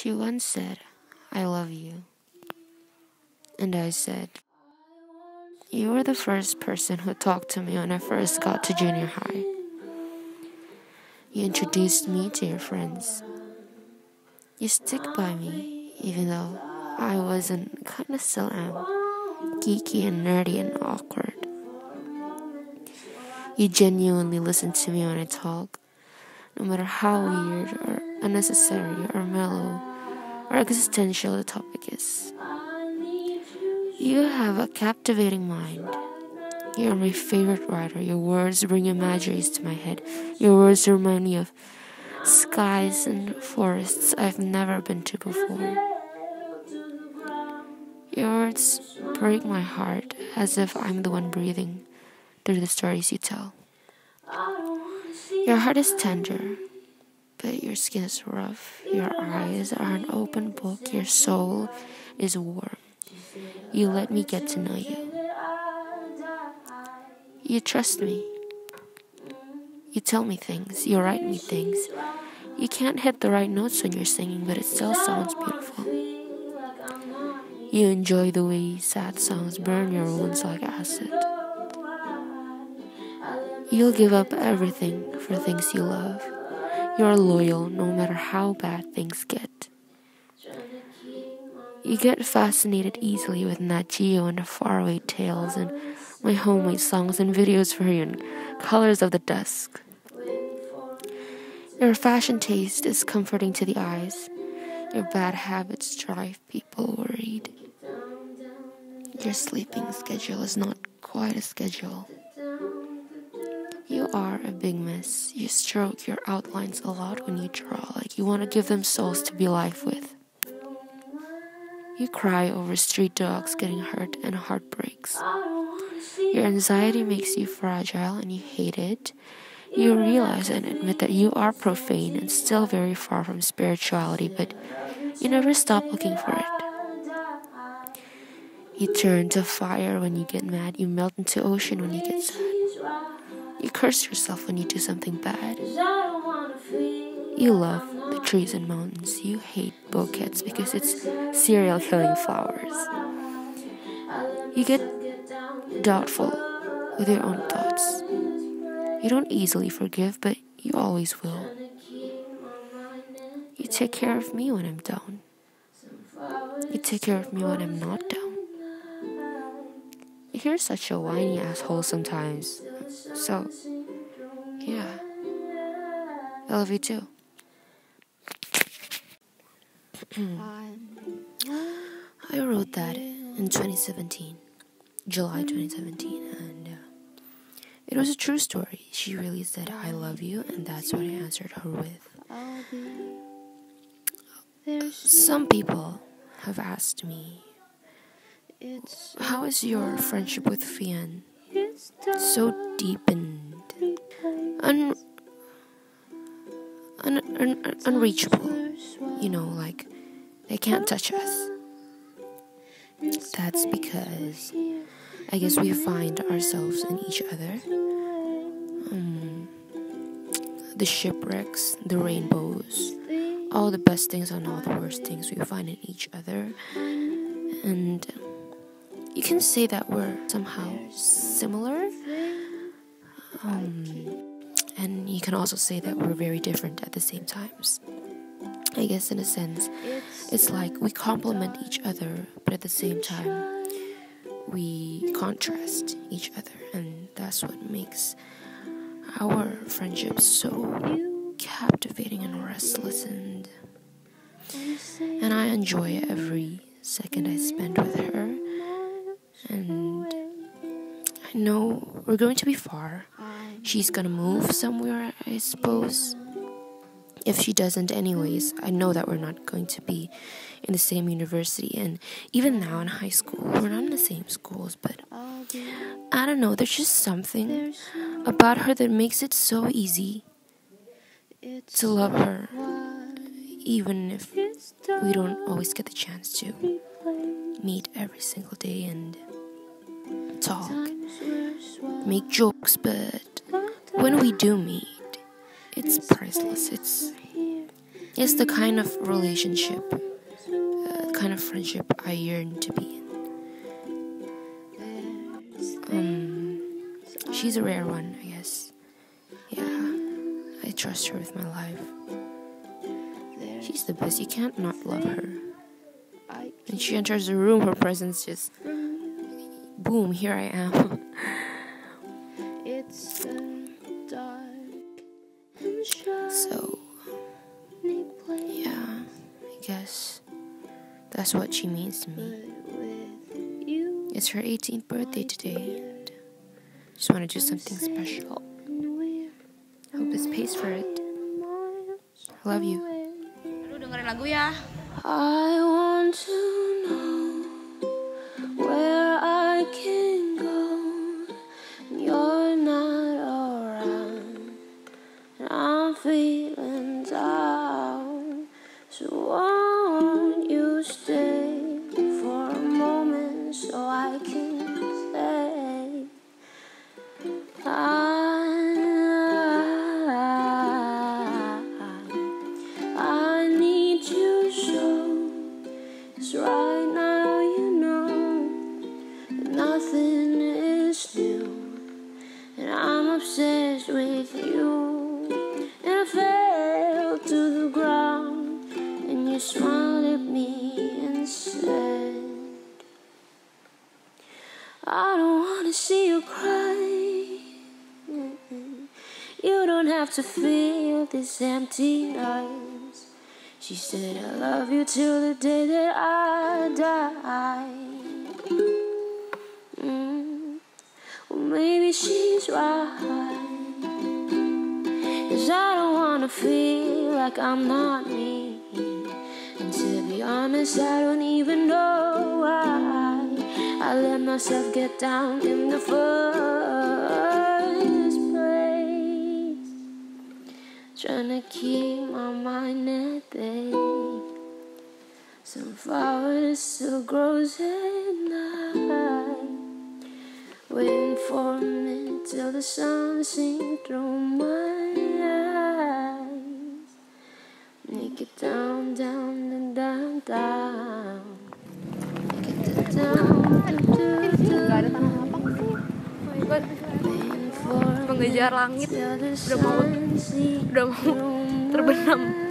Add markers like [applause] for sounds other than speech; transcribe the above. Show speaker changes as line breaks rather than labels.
She once said, I love you. And I said, You were the first person who talked to me when I first got to junior high. You introduced me to your friends. You stick by me, even though I wasn't, kinda still am, geeky and nerdy and awkward. You genuinely listen to me when I talk, no matter how weird or unnecessary or mellow or existential the topic is. You have a captivating mind. You're my favorite writer. Your words bring imageries to my head. Your words remind me of skies and forests I've never been to before. Your words break my heart as if I'm the one breathing through the stories you tell. Your heart is tender, but your skin is rough. Your eyes are an open book. Your soul is warm. You let me get to know you. You trust me. You tell me things. You write me things. You can't hit the right notes when you're singing, but it still sounds beautiful. You enjoy the way sad songs burn your wounds like acid. You'll give up everything for things you love. You're loyal no matter how bad things get. You get fascinated easily with Nat Geo and the faraway tales and my homemade songs and videos for you and colors of the dusk. Your fashion taste is comforting to the eyes. Your bad habits drive people worried. Your sleeping schedule is not quite a schedule. You are a big mess. You stroke your outlines a lot when you draw, like you want to give them souls to be life with. You cry over street dogs getting hurt and heartbreaks. Your anxiety makes you fragile and you hate it. You realize and admit that you are profane and still very far from spirituality, but you never stop looking for it. You turn to fire when you get mad. You melt into ocean when you get sad. You curse yourself when you do something bad. You love the trees and mountains. You hate bouquets because it's serial killing flowers. You get doubtful with your own thoughts. You don't easily forgive, but you always will. You take care of me when I'm down. You take care of me when I'm not down. You're such a whiny asshole sometimes. So, yeah. I love you too. I wrote that in 2017, July 2017, and uh, it was a true story. She really said, I love you, and that's what I answered her with. Some people have asked me, How is your friendship with Vian so deep and un, un, un, unreachable? You know, like they can't touch us. That's because I guess we find ourselves in each other. Um, the shipwrecks, the rainbows, all the best things and all the worst things we find in each other. And you can say that we're somehow similar. Um, and you can also say that we're very different at the same times. I guess in a sense, it's like we complement each other, but at the same time, we contrast each other, and that's what makes our friendship so captivating and restless and and I enjoy every second I spend with her and I know we're going to be far. She's gonna move somewhere, I suppose. If she doesn't anyways i know that we're not going to be in the same university. And even now in high school we're not in the same schools but i don't know there's just something about her that makes it so easy to love her even if we don't always get the chance to meet every single day and talk make jokes but when we do meet it's priceless. It's
It's the kind of relationship, uh, kind of friendship I yearn to be in. Um, she's a rare one, I guess. Yeah, I trust her with my life. She's the best. You can't not love her. When she enters the room, her presence just boom. Here I am. [laughs]
It's
so yeah, I guess that's what she means to me. It's her 18th birthday today. And just want to do something special. Hope this pays for it. I love you.
Lu dengerin lagu ya.
I want to I, I need you so. Cause right now you know that nothing is new. And I'm obsessed with you. And I fell to the ground. And you smiled at me and said, I don't wanna see you cry. Have to feel this empty nights. She said, I love you till the day that I die. Mm. Well, maybe she's right. Cause I don't wanna feel like I'm not me. And to be honest, I don't even know why I let myself get down in the first keep my mind at bay. Some flowers still grows at night. Waiting for a minute till the sun sinks through my eyes. Make it down, down, and down, down. Make it down, down, down, down.
Mengejar langit udah mau udah mau terbenam.
my